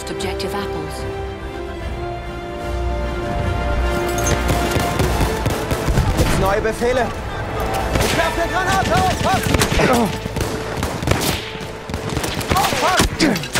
lost objective apples. neue Befehle. Ich werf eine Granate, aufpassen! Aufpassen!